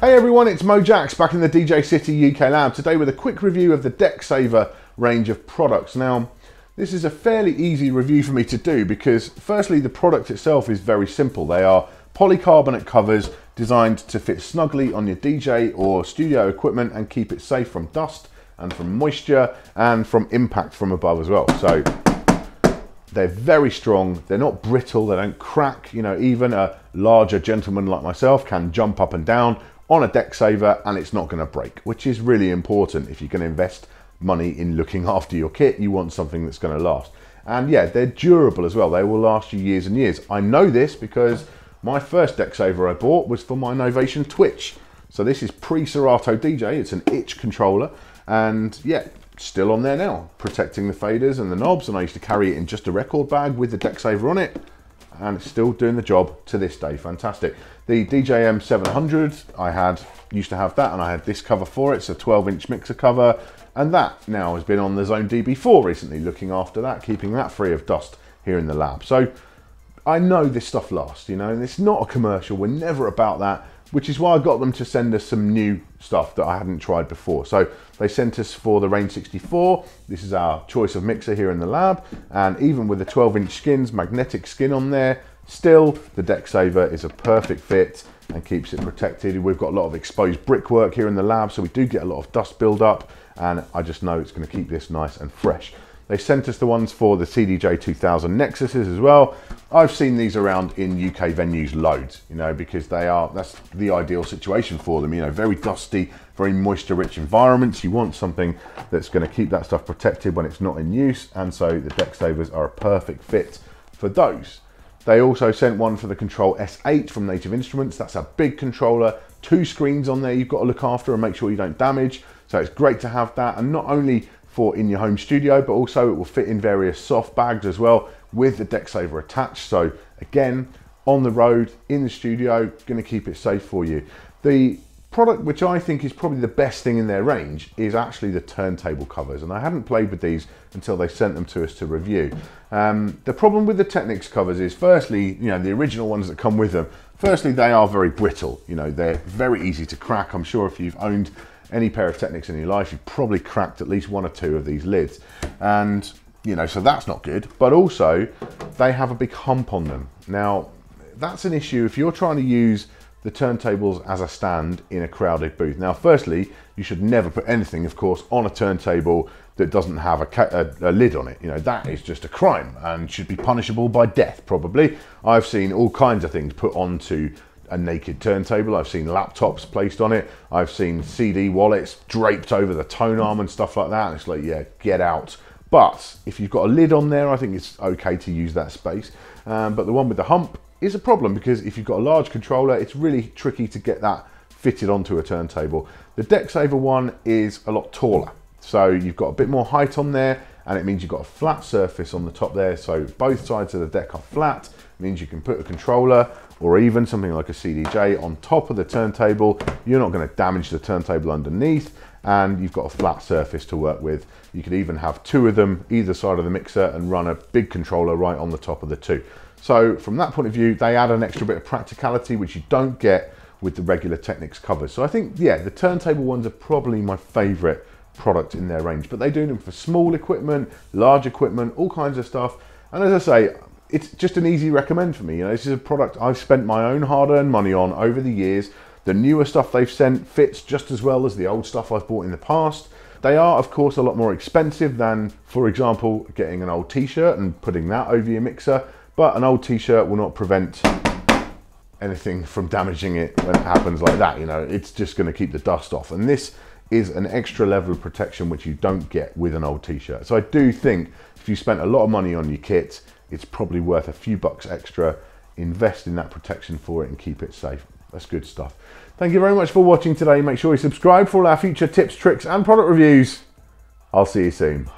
Hey everyone, it's Mo Mojaxx back in the DJ City UK lab today with a quick review of the DeckSaver range of products. Now, this is a fairly easy review for me to do because firstly, the product itself is very simple. They are polycarbonate covers designed to fit snugly on your DJ or studio equipment and keep it safe from dust and from moisture and from impact from above as well. So they're very strong. They're not brittle. They don't crack. You know, even a larger gentleman like myself can jump up and down on a deck saver and it's not going to break, which is really important if you're going to invest money in looking after your kit. You want something that's going to last. And yeah, they're durable as well. They will last you years and years. I know this because my first deck saver I bought was for my Novation Twitch. So this is pre-Serato DJ. It's an itch controller. And yeah, still on there now, protecting the faders and the knobs. And I used to carry it in just a record bag with the deck saver on it and it's still doing the job to this day. Fantastic. The DJM 700, I had used to have that, and I had this cover for it. It's a 12-inch mixer cover, and that now has been on the Xone DB4 recently, looking after that, keeping that free of dust here in the lab. So I know this stuff lasts, you know, and it's not a commercial. We're never about that which is why I got them to send us some new stuff that I hadn't tried before. So they sent us for the Rane 64. This is our choice of mixer here in the lab. And even with the 12 inch skins, magnetic skin on there, still the deck saver is a perfect fit and keeps it protected. We've got a lot of exposed brickwork here in the lab, so we do get a lot of dust buildup and I just know it's gonna keep this nice and fresh. They sent us the ones for the CDJ 2000 Nexuses as well. I've seen these around in UK venues loads, you know, because they are, that's the ideal situation for them, you know, very dusty, very moisture rich environments. You want something that's gonna keep that stuff protected when it's not in use. And so the deck savers are a perfect fit for those. They also sent one for the Kontrol S8 from Native Instruments. That's a big controller, two screens on there you've got to look after and make sure you don't damage. So it's great to have that. And not only for in your home studio, but also it will fit in various soft bags as well with the deck saver attached. So again, on the road, in the studio, gonna keep it safe for you. The product which I think is probably the best thing in their range is actually the turntable covers and I hadn't played with these until they sent them to us to review. Um, the problem with the Technics covers is firstly, you know, the original ones that come with them, firstly they are very brittle, you know, they're very easy to crack. I'm sure if you've owned any pair of Technics in your life, you've probably cracked at least one or two of these lids. And, you know, so that's not good. But also, they have a big hump on them. Now, that's an issue if you're trying to use the turntables as a stand in a crowded booth. Now, firstly, you should never put anything, of course, on a turntable that doesn't have a, a, a, lid on it. You know, that is just a crime and should be punishable by death, probably. I've seen all kinds of things put onto a naked turntable. I've seen laptops placed on it. I've seen CD wallets draped over the tone arm and stuff like that. And it's like, yeah, get out. But if you've got a lid on there, I think it's okay to use that space. Um, but the one with the hump is a problem because if you've got a large controller, it's really tricky to get that fitted onto a turntable. The DeckSaver one is a lot taller. So you've got a bit more height on there and it means you've got a flat surface on the top there. So both sides of the deck are flat, it means you can put a controller or even something like a CDJ on top of the turntable. You're not gonna damage the turntable underneath and you've got a flat surface to work with. You could even have two of them either side of the mixer and run a big controller right on the top of the two. So from that point of view, they add an extra bit of practicality, which you don't get with the regular Technics covers. So I think, yeah, the turntable ones are probably my favorite product in their range, but they do them for small equipment, large equipment, all kinds of stuff. And as I say, it's just an easy recommend for me. You know, this is a product I've spent my own hard-earned money on over the years. The newer stuff they've sent fits just as well as the old stuff I've bought in the past. They are, of course, a lot more expensive than, for example, getting an old t-shirt and putting that over your mixer, but an old t-shirt will not prevent anything from damaging it when it happens like that. You know, it's just going to keep the dust off. And this is an extra level of protection which you don't get with an old t-shirt. So I do think if you spent a lot of money on your kit, it's probably worth a few bucks extra. Invest in that protection for it and keep it safe. That's good stuff. Thank you very much for watching today. Make sure you subscribe for all our future tips, tricks and product reviews. I'll see you soon.